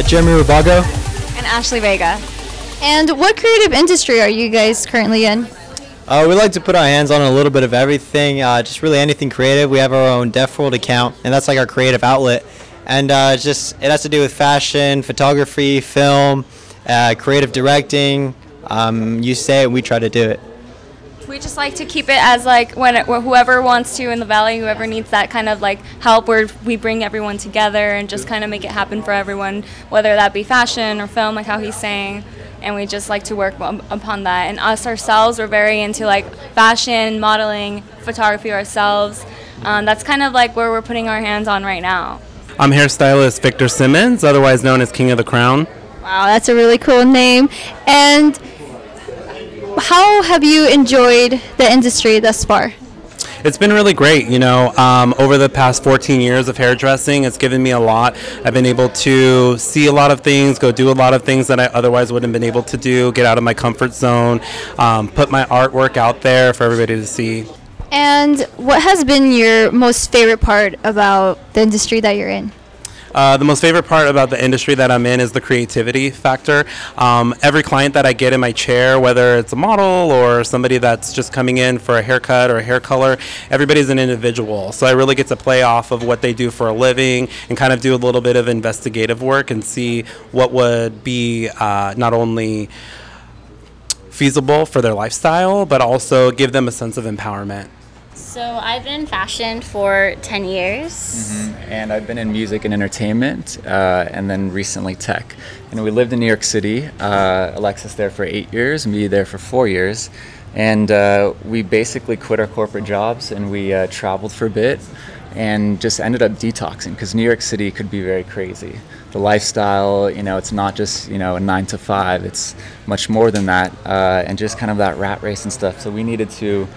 Uh, Jeremy Rubago. And Ashley Vega. And what creative industry are you guys currently in? Uh, we like to put our hands on a little bit of everything, uh, just really anything creative. We have our own Deaf World account, and that's like our creative outlet. And uh, just it has to do with fashion, photography, film, uh, creative directing. Um, you say it, we try to do it. We just like to keep it as like when it, whoever wants to in the valley, whoever needs that kind of like help, where we bring everyone together and just kind of make it happen for everyone, whether that be fashion or film, like how he's saying. And we just like to work upon that. And us ourselves, we're very into like fashion, modeling, photography ourselves. Um, that's kind of like where we're putting our hands on right now. I'm hairstylist Victor Simmons, otherwise known as King of the Crown. Wow, that's a really cool name. And how have you enjoyed the industry thus far? It's been really great. You know, um, over the past 14 years of hairdressing, it's given me a lot. I've been able to see a lot of things, go do a lot of things that I otherwise wouldn't have been able to do, get out of my comfort zone, um, put my artwork out there for everybody to see. And what has been your most favorite part about the industry that you're in? Uh, the most favorite part about the industry that I'm in is the creativity factor. Um, every client that I get in my chair, whether it's a model or somebody that's just coming in for a haircut or a hair color, everybody's an individual. So I really get to play off of what they do for a living and kind of do a little bit of investigative work and see what would be uh, not only feasible for their lifestyle, but also give them a sense of empowerment. So I've been in fashion for 10 years. Mm-hmm. And I've been in music and entertainment, uh, and then recently tech. And we lived in New York City. Uh, Alexis there for eight years, me there for four years. And uh, we basically quit our corporate jobs and we uh, traveled for a bit and just ended up detoxing because New York City could be very crazy. The lifestyle, you know, it's not just, you know, a nine to five, it's much more than that. Uh, and just kind of that rat race and stuff. So we needed to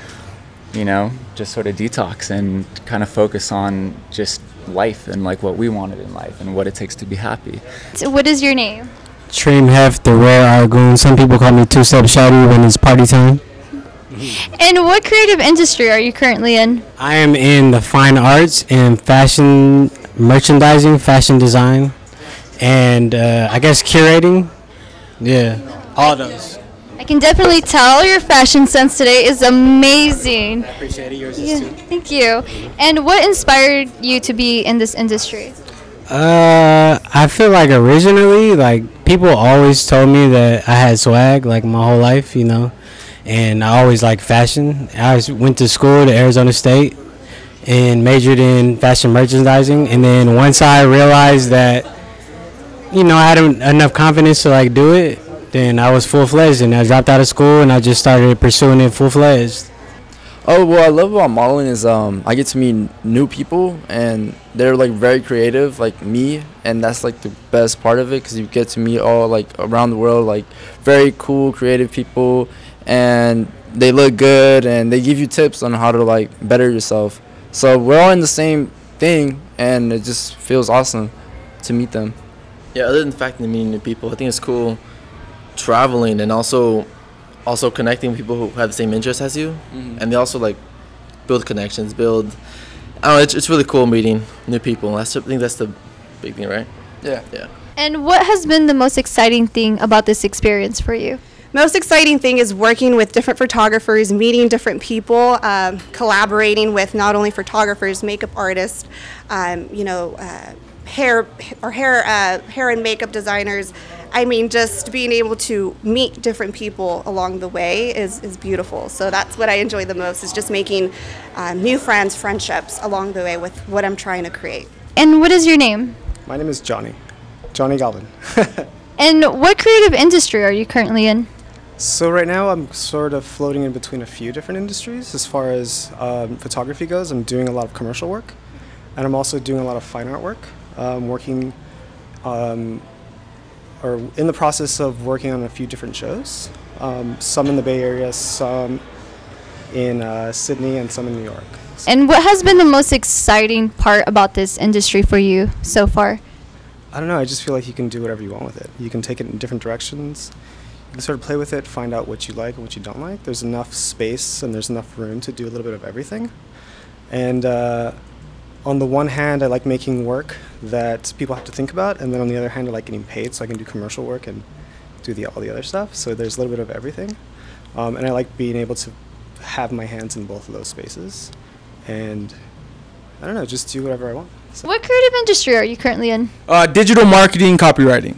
you know, just sort of detox and kind of focus on just life and like what we wanted in life and what it takes to be happy. So what is your name? Trim Heft, the rare Argoon. Some people call me Two Step Shady when it's party time. And what creative industry are you currently in? I am in the fine arts and fashion merchandising, fashion design, and uh, I guess curating. Yeah, all those. I can definitely tell your fashion sense today is amazing. I appreciate it. Yours yeah, Thank you. And what inspired you to be in this industry? Uh, I feel like originally, like people always told me that I had swag, like my whole life, you know, and I always liked fashion. I went to school to Arizona State and majored in fashion merchandising, and then once I realized that, you know, I had enough confidence to like do it, then I was full fledged and I dropped out of school and I just started pursuing it full fledged. Oh, what I love about modeling is um, I get to meet new people and they're like very creative, like me, and that's like the best part of it because you get to meet all like around the world, like very cool, creative people, and they look good and they give you tips on how to like better yourself. So we're all in the same thing, and it just feels awesome to meet them. Yeah, other than the fact that meeting new people, I think it's cool traveling and also also connecting with people who have the same interests as you, mm-hmm. and they also like build connections, build. I don't know. It's, it's really cool meeting new people. That's I think that's the big thing, right? Yeah. Yeah. And what has been the most exciting thing about this experience for you? Most exciting thing is working with different photographers, meeting different people, um, collaborating with not only photographers, makeup artists, um, you know, uh, hair or hair uh, hair and makeup designers. I mean, just being able to meet different people along the way is, is beautiful. So that's what I enjoy the most is just making uh, new friends, friendships along the way with what I'm trying to create. And what is your name? My name is Johnny, Johnny Galvin. and what creative industry are you currently in? So right now I'm sort of floating in between a few different industries. As far as um, photography goes, I'm doing a lot of commercial work, and I'm also doing a lot of fine art work. Um, working um, or in the process of working on a few different shows. Um, some in the Bay Area, some in uh, Sydney, and some in New York. And what has been the most exciting part about this industry for you so far? I don't know. I just feel like you can do whatever you want with it. You can take it in different directions. You can sort of play with it, find out what you like and what you don't like. There's enough space and there's enough room to do a little bit of everything. And uh, on the one hand, I like making work that people have to think about, and then on the other hand, I like getting paid so I can do commercial work and do the all the other stuff. So there's a little bit of everything, um, and I like being able to have my hands in both of those spaces, and I don't know, just do whatever I want. What creative industry are you currently in? Uh, digital marketing, copywriting.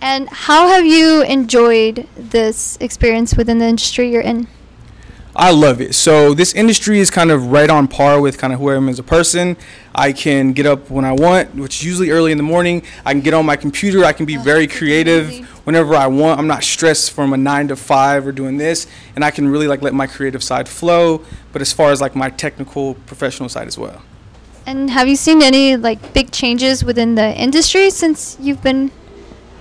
And how have you enjoyed this experience within the industry you're in? I love it. So this industry is kind of right on par with kind of who I am as a person. I can get up when I want, which is usually early in the morning. I can get on my computer. I can be very creative whenever I want. I'm not stressed from a nine to five or doing this, and I can really like let my creative side flow. But as far as like my technical, professional side as well. And have you seen any like big changes within the industry since you've been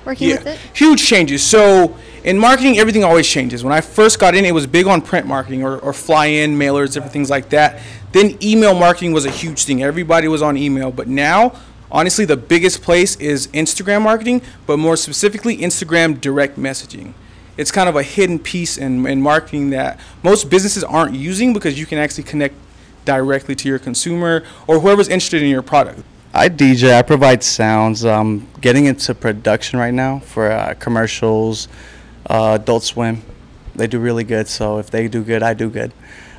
working with it? Huge changes. So in marketing, everything always changes. When I first got in, it was big on print marketing or, or fly-in mailers, different things like that. Then email marketing was a huge thing. Everybody was on email. But now, honestly, the biggest place is Instagram marketing, but more specifically, Instagram direct messaging. It's kind of a hidden piece in, in marketing that most businesses aren't using because you can actually connect directly to your consumer or whoever's interested in your product. I DJ. I provide sounds. Um, getting into production right now for uh, commercials, uh, Adult Swim. They do really good. So if they do good, I do good.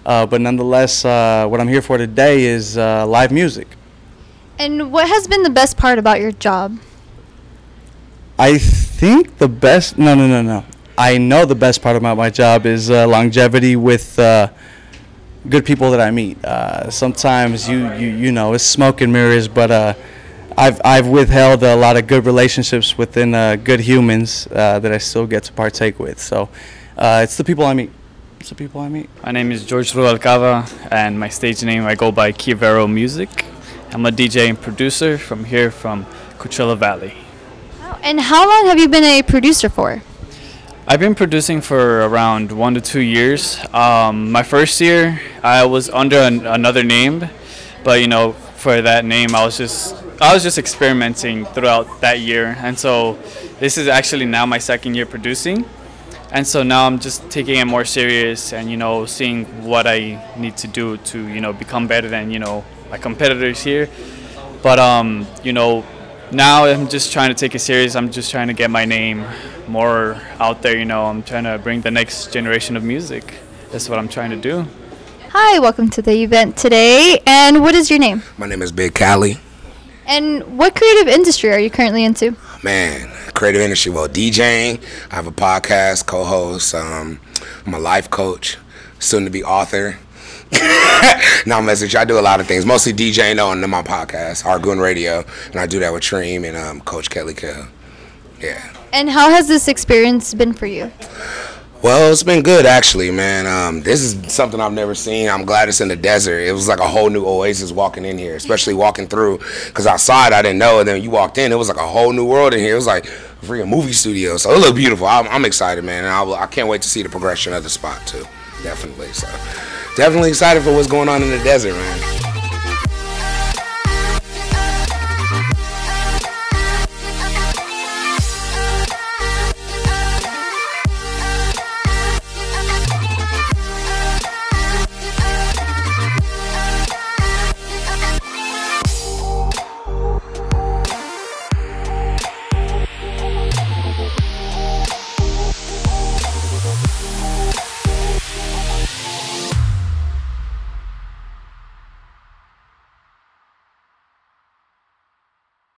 Uh, but nonetheless, uh, what I'm here for today is uh, live music. And what has been the best part about your job? I think the best. No, no, no, no. I know the best part about my job is uh, longevity with uh, good people that I meet. Uh, sometimes you, you you know it's smoke and mirrors, but uh, I've I've withheld a lot of good relationships within uh, good humans uh, that I still get to partake with. So uh, it's the people I meet. It's the people I meet. My name is George Rubalcava, and my stage name I go by Kivero Music. I'm a DJ and producer from here from Coachella Valley. And how long have you been a producer for? I've been producing for around one to two years. Um, my first year, I was under an, another name, but you know, for that name, I was just I was just experimenting throughout that year, and so this is actually now my second year producing, and so now I'm just taking it more serious and you know seeing what I need to do to you know become better than you know my competitors here, but um, you know now I'm just trying to take it serious. I'm just trying to get my name more out there. You know, I'm trying to bring the next generation of music. That's what I'm trying to do. Hi, welcome to the event today. And what is your name? My name is Big Cali. And what creative industry are you currently into? Man, creative industry. Well, DJing. I have a podcast, co-host. Um, I'm a life coach, soon to be author. no message. I do a lot of things, mostly DJing on my podcast, Argoon Radio, and I do that with Treem and um, Coach Kelly Kill. Yeah. And how has this experience been for you? Well, it's been good actually, man. Um, this is something I've never seen. I'm glad it's in the desert. It was like a whole new oasis walking in here, especially walking through. Cause outside I didn't know, and then you walked in, it was like a whole new world in here. It was like a freaking movie studio. So it looked beautiful. I'm, I'm excited, man, and I, I can't wait to see the progression of the spot too. Definitely. So definitely excited for what's going on in the desert, man.